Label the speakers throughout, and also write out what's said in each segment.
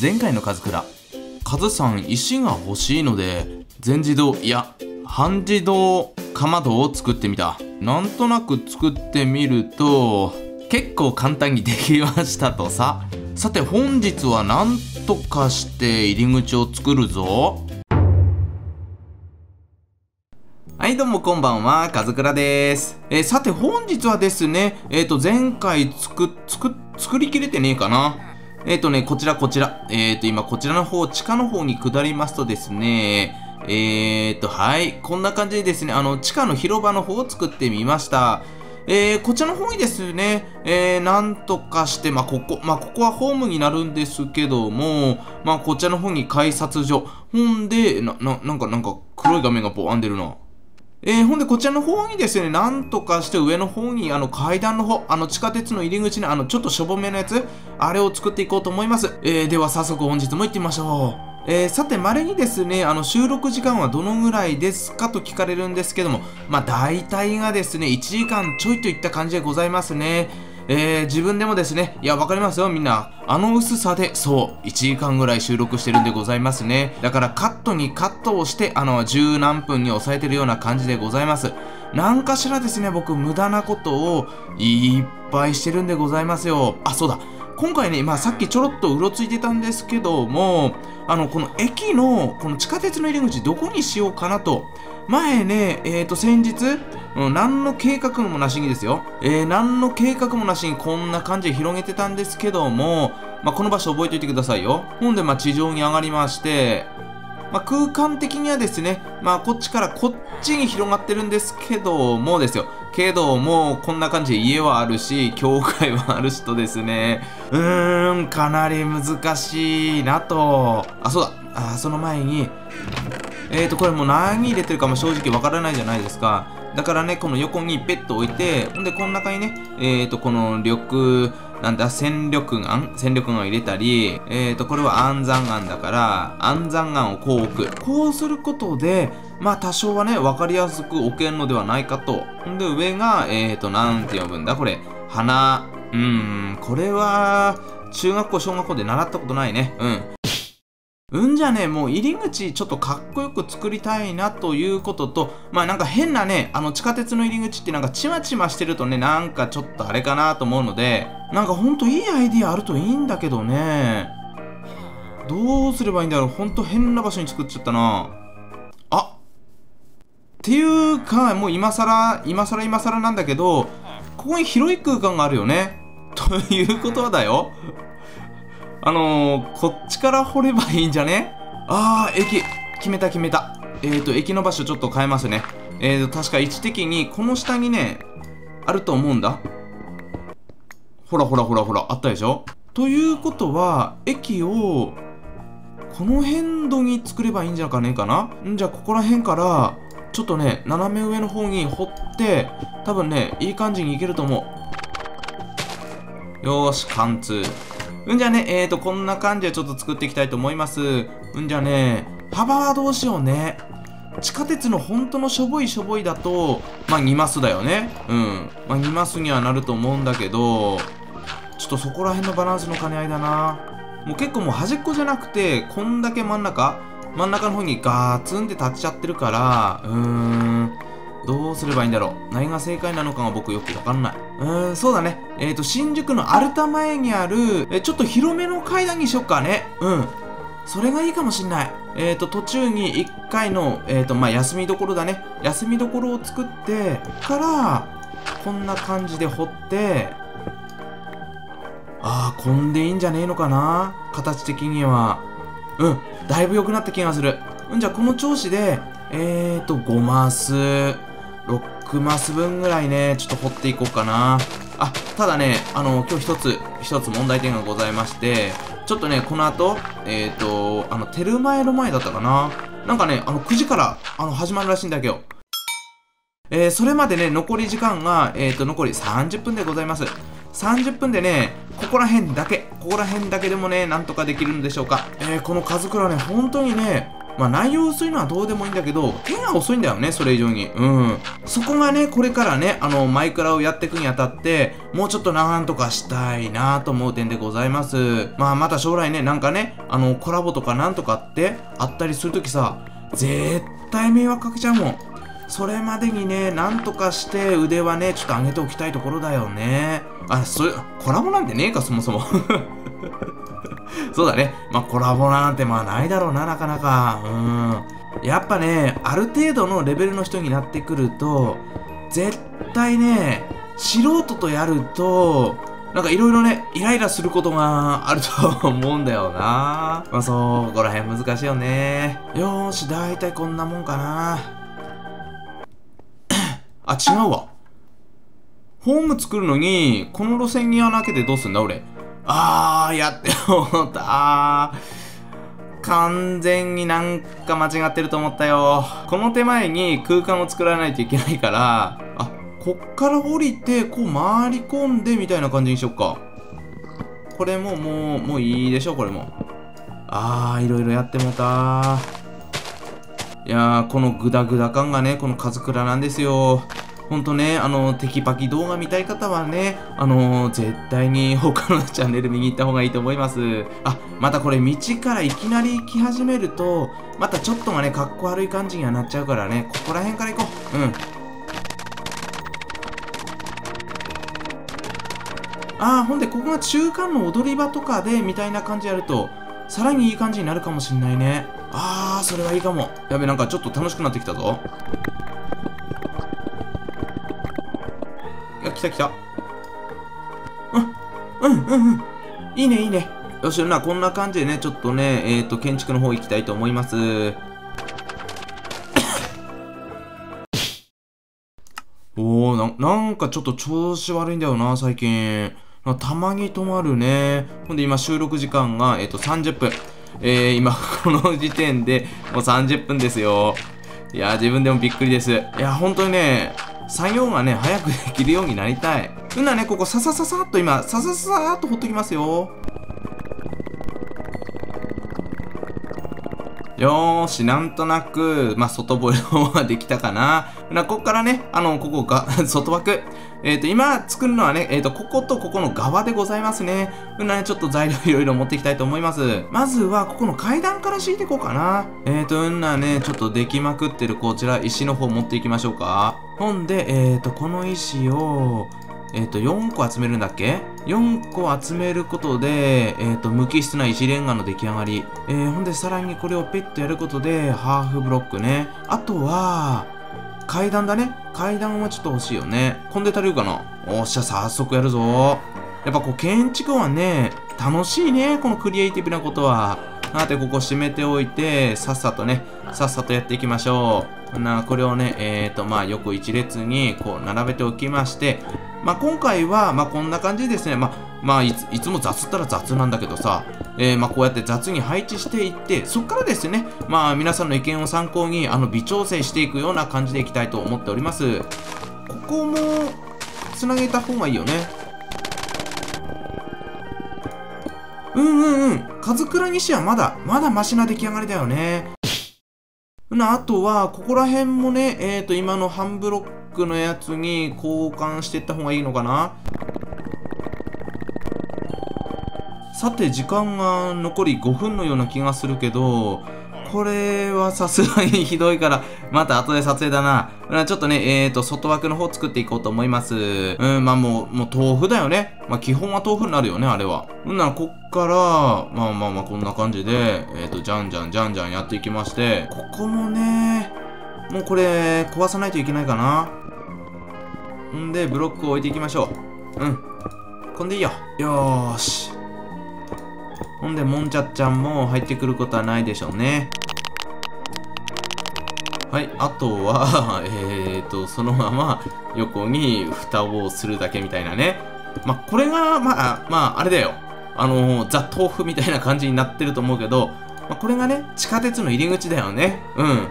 Speaker 1: 前回の数倉カズさん石が欲しいので全自動いや半自動かまどを作ってみた。なんとなく作ってみると結構簡単にできましたとさ。さて本日は何とかして入り口を作るぞ。はいどうもこんばんは、かずくらです。えーさて本日はですね、えっ、と前回作、作、作りきれてねえかな。えっ、とね、こちらこちら。えっ、と今こちらの方、地下の方に下りますとですね、えっ、とはい、こんな感じでですね、あの地下の広場の方を作ってみました。えー、こちらの方にですね、えー、なんとかして、まあ、ここ、まあ、ここはホームになるんですけども、まあ、こちらの方に改札所。ほんで、な、な、なんか、なんか、黒い画面がボワン出るな。えー、ほんでこちらの方にですね、なんとかして上の方にあの階段の方、あの地下鉄の入り口にあのちょっとしょぼめのやつ、あれを作っていこうと思います。えー、では早速本日も行ってみましょう。えー、さて、まれにですね、あの収録時間はどのぐらいですかと聞かれるんですけども、まあ大体がですね、1時間ちょいといった感じでございますね。えー、自分でもですね、いや、わかりますよ、みんな。あの薄さで、そう、1時間ぐらい収録してるんでございますね。だからカットにカットをして、あの、十何分に抑えてるような感じでございます。何かしらですね、僕、無駄なことをいっぱいしてるんでございますよ。あ、そうだ。今回ね、まあさっきちょろっとうろついてたんですけども、あの、この駅の、この地下鉄の入り口どこにしようかなと。前ね、えーと、先日、うん、何の計画もなしにですよ。えー、何の計画もなしにこんな感じで広げてたんですけども、まあ、この場所覚えておいてくださいよ。ほんで、まあ、地上に上がりまして、まあ、空間的にはですね、まあ、こっちからこっちに広がってるんですけどもですよ。けどもう、こんな感じで家はあるし、教会はあるしとですね、うーん、かなり難しいなと。あ、そうだ。あ、その前に、えーと、これもう何入れてるかも正直わからないじゃないですか。だからね、この横にペット置いて、ほんで、この中にね、えーと、この緑、なんだ、戦力眼戦力眼を入れたり、えーと、これは暗算眼だから、暗算眼をこう置く。こうすることで、まあ多少はね、わかりやすく置けるのではないかと。んで、上が、えーと、なんて呼ぶんだ？これ。花。うーん、これは、中学校、小学校で習ったことないね。うん。うんじゃね、もう入り口ちょっとかっこよく作りたいなということと、まあなんか変なね、あの地下鉄の入り口ってなんかチマチマしてるとね、なんかちょっとあれかなと思うので、なんかほんといいアイディアあるといいんだけどね。どうすればいいんだろう？ほんと変な場所に作っちゃったな。あっていうか、もう今更、今更今更なんだけど、ここに広い空間があるよね。ということはだよ。あのー、こっちから掘ればいいんじゃね？あー、駅。決めた決めた。えーと、駅の場所ちょっと変えますね。えーと、確か位置的に、この下にね、あると思うんだ。ほらほらほらほら、あったでしょ？ということは、駅を、この辺度に作ればいいんじゃかねえかな？ん？じゃ、ここら辺から、ちょっとね、斜め上の方に掘って、多分ね、いい感じにいけると思う。よーし、貫通。うんじゃね、えーと、こんな感じでちょっと作っていきたいと思います。うんじゃね、幅はどうしようね。地下鉄の本当のしょぼいしょぼいだと、まあ2マスだよね。うん。まあ2マスにはなると思うんだけど、ちょっとそこら辺のバランスの兼ね合いだな。もう結構もう端っこじゃなくて、こんだけ真ん中、真ん中の方にガツンって立っちゃってるから、うーん。どうすればいいんだろう何が正解なのかが僕よくわかんない。うーん、そうだね。えっ、ー、と、新宿のアルタ前にある、えちょっと広めの階段にしよっかね。うん。それがいいかもしんない。えっ、ー、と、途中に1回の、えっ、ー、と、まあ、休みどころだね。休みどころを作って、から、こんな感じで掘って、ああ、こんでいいんじゃねえのかな形的には。うん、だいぶ良くなった気がする。うん、じゃあこの調子で、えーと、5マス、6マス分ぐらいね、ちょっと掘っていこうかな。あ、ただね、あの、今日一つ、一つ問題点がございまして、ちょっとね、この後、えーと、あの、テルマエの前だったかな。なんかね、あの、9時から、あの、始まるらしいんだけど。えー、それまでね、残り時間が、えーと、残り30分でございます。30分でね、ここら辺だけ、ここら辺だけでもね、なんとかできるんでしょうか。えー、この数倉ね、本当にね、まあ内容薄いのはどうでもいいんだけど、手が遅いんだよね、それ以上に。うん。そこがね、これからね、あの、マイクラをやっていくにあたって、もうちょっとなんとかしたいなと思う点でございます。まあまた将来ね、なんかね、あの、コラボとかなんとかってあったりするときさ、絶対迷惑かけちゃうもん。それまでにね、なんとかして腕はね、ちょっと上げておきたいところだよね。あ、それ、コラボなんてねえか、そもそも。そうだね。まあ、コラボなんてまあないだろうな、なかなか。うん。やっぱね、ある程度のレベルの人になってくると、絶対ね、素人とやると、なんかいろいろね、イライラすることがあると 思うんだよな。まあそう、ここら辺難しいよね。よーし、だいたいこんなもんかな。あ、違うわ。ホーム作るのに、この路線に穴開けてどうすんだ俺。あー、やって 思った。完全になんか間違ってると思ったよ。この手前に空間を作らないといけないから、あ、こっから降りて、こう回り込んでみたいな感じにしよっか。これももう、もういいでしょ、これも。あー、いろいろやってもたいやー、このグダグダ感がね、このカズクラなんですよ。ほんとね、あの、テキパキ動画見たい方はね、あの、絶対に他のチャンネル見に行った方がいいと思います。あ、またこれ道からいきなり行き始めると、またちょっとがね、かっこ悪い感じにはなっちゃうからね、ここら辺から行こう。うん。ああ、ほんで、ここが中間の踊り場とかで、みたいな感じやると、さらにいい感じになるかもしんないね。ああ、それはいいかも。やべ、なんかちょっと楽しくなってきたぞ。来た来た。うん、うん、うん、うん。いいね、いいね。よし、な、こんな感じでね、ちょっとね、えっ、ー、と、建築の方行きたいと思います。おーな、なんかちょっと調子悪いんだよな、最近。たまに止まるね。ほんで今収録時間が、えっ、ー、と、30分。えー、今、この時点でもう30分ですよ。いや、自分でもびっくりです。いや、本当にね、作業がね、早くできるようになりたい。うんなね、ここささささっと今、ささささっとほっときますよ。よーし、なんとなく、まあ、外堀の方はできたかな。な、ここからね、あの、ここが、外枠。えっ、ー、と、今作るのはね、えっ、ー、と、こことここの側でございますね。うんなね、ちょっと材料いろいろ持っていきたいと思います。まずは、ここの階段から敷いていこうかな。えっ、ー、と、うんなね、ちょっとできまくってるこちら、石の方持っていきましょうか。ほんで、えっ、と、この石を、えっ、ー、と、4個集めるんだっけ ?4 個集めることで、えっ、ー、と、無機質な石レンガの出来上がり。えー、ほんで、さらにこれをペットやることで、ハーフブロックね。あとは、階段だね。階段はちょっと欲しいよね。こんで足りるかな？おっしゃ、早速やるぞ。やっぱこう、建築はね、楽しいね。このクリエイティブなことは。なので、ここ閉めておいて、さっさとね、さっさとやっていきましょう。な、これをね、えっ、ー、と、まあ、横一列に、こう、並べておきまして、まあ、今回は、まあ、こんな感じですね。まあ、まあ、いついつも雑ったら雑なんだけどさ、えー、まあ、こうやって雑に配置していって、そっからですね、まあ、皆さんの意見を参考に、あの、微調整していくような感じでいきたいと思っております。ここも、つなげた方がいいよね。うんうんうん。数倉西はまだ、まだマシな出来上がりだよね。な、あとは、ここら辺もね、えっ、ー、と、今の半ブロックのやつに交換していった方がいいのかなさて時間が残り5分のような気がするけどこれはさすがにひどいから、また後で撮影だな。ちょっとね、えーと、外枠の方作っていこうと思います。うん、まあもう、もう豆腐だよね。まあ基本は豆腐になるよね、あれは。うんなら、こっから、まあまあまあこんな感じで、えーと、じゃんじゃんじゃんじゃんやっていきまして、ここもね、もうこれ、壊さないといけないかな。んで、ブロックを置いていきましょう。うん。こんでいいよ。よーし。ほんで、もんちゃっちゃんも入ってくることはないでしょうね。はい、あとは、えーと、そのまま横に蓋をするだけみたいなね。まあ、これが、まあ、まあ、あれだよ。あのー、ザ・豆腐みたいな感じになってると思うけど、まあ、これがね、地下鉄の入り口だよね。うん。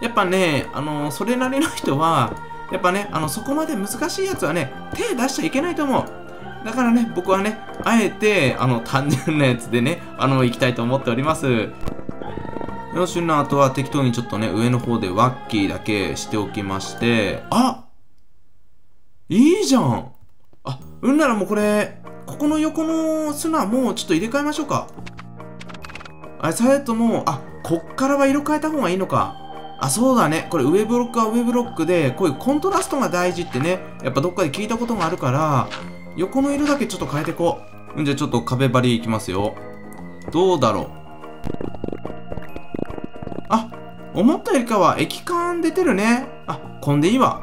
Speaker 1: やっぱね、あのー、それなりの人は、やっぱね、あの、そこまで難しいやつはね、手出しちゃいけないと思う。だからね、僕はね、あえて、あの、単純なやつでね、あの、行きたいと思っております。よしなあとは適当にちょっとね上の方でワッキーだけしておきましてあいいじゃんあうんならもうこれここの横の砂もうちょっと入れ替えましょうかあれサイトもあこっからは色変えた方がいいのかあ、そうだね。これ上ブロックは上ブロックで、こういうコントラストが大事ってね、やっぱどっかで聞いたことがあるから、横の色だけちょっと変えていこう。んじゃあちょっと壁張りいきますよ。どうだろう。あ、思ったよりかは液感出てるね。あ、こんでいいわ。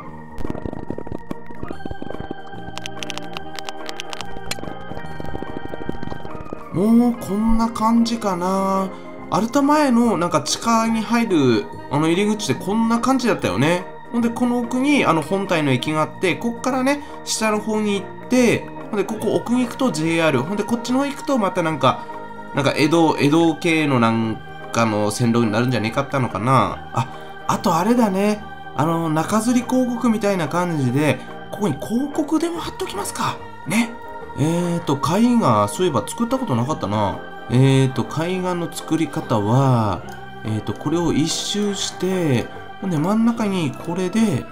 Speaker 1: もうこんな感じかな。アルタ前のなんか地下に入るあの入り口でこんな感じだったよね。ほんで、この奥にあの本体の駅があって、こっからね、下の方に行って、ほんで、ここ奥に行くと JR、ほんで、こっちの方行くとまたなんか、なんか江戸、江戸系のなんかの線路になるんじゃねえかったのかな。あ、あとあれだね。あの、中吊り広告みたいな感じで、ここに広告でも貼っときますか。ね。えーと、絵画、そういえば作ったことなかったな。えーと、海岸の作り方は、えーと、これを一周して、ほんで真ん中にこれで、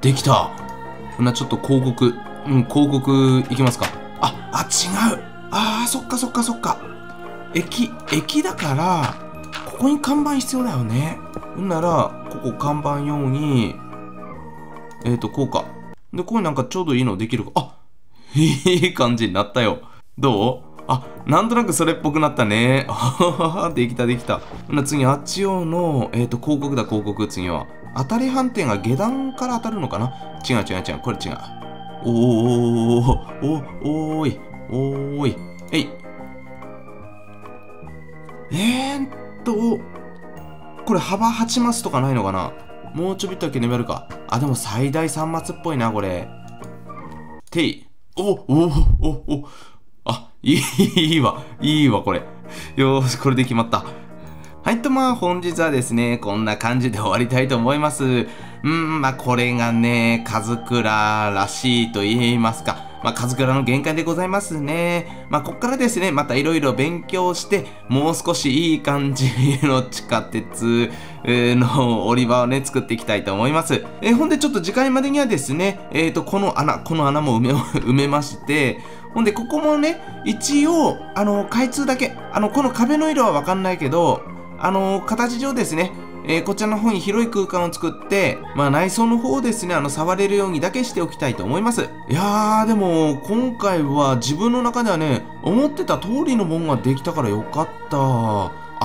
Speaker 1: できたほな、ちょっと広告、うん、広告いきますか。あ、あ、違うあー、そっかそっかそっか。駅、駅だから、ここに看板必要だよね。ほんなら、ここ看板用に、えっ、ー、と、こうか。で、こういうなんかちょうどいいのできるか。あ いい感じになったよ。どう？あ、なんとなくそれっぽくなったね。できたできた。な次、あっち用の、えっ、ー、と、広告だ、広告、次は。当たり判定が下段から当たるのかな？違う違う違う、これ違う。おーおーおおーい、おーい、えい。えーっと、これ幅8マスとかないのかな？もうちょびっとだけ粘るか。あ、でも最大3マスっぽいな、これ。てい。おおおおおあ、いいわ。いいわ、これ。よーし、これで決まった。はいとまあ本日はですね、こんな感じで終わりたいと思います。うーん、まあこれがね、カズクラらしいと言いますか。まあ、カズクラの限界でございますね。まあ、こっからですね、またいろいろ勉強して、もう少しいい感じの地下鉄の折り場をね、作っていきたいと思います。えー、ほんでちょっと次回までにはですね、えっ、ー、と、この穴、この穴も埋め、埋めまして、ほんで、ここもね、一応、あの、開通だけ、あの、この壁の色はわかんないけど、あの、形上ですね、えー、こちらの方に広い空間を作って、まあ内装の方をですね、あの、触れるようにだけしておきたいと思います。いやー、でも、今回は自分の中ではね、思ってた通りのもんができたからよかった。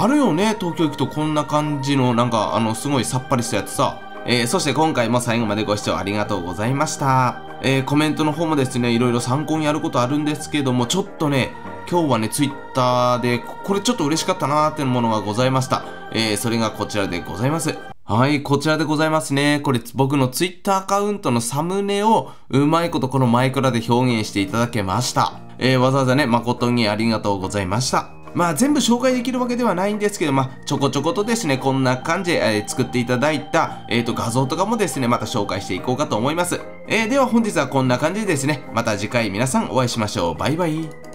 Speaker 1: あるよね、東京行くとこんな感じの、なんか、あの、すごいさっぱりしたやつさ。えー、そして今回も最後までご視聴ありがとうございました。えー、コメントの方もですね、いろいろ参考にやることあるんですけども、ちょっとね、今日はね、ツイッターで、これちょっと嬉しかったなーっていうものがございました。えー、それがこちらでございます。はい、こちらでございますね。これ僕のツイッターアカウントのサムネをうまいことこのマイクラで表現していただけました。えー、わざわざね、誠にありがとうございました。まあ全部紹介できるわけではないんですけど、まあちょこちょことですね、こんな感じで、えー、作っていただいた、え、ー、と画像とかもですね、また紹介していこうかと思います。えー、では本日はこんな感じでですね、また次回皆さんお会いしましょう。バイバイ。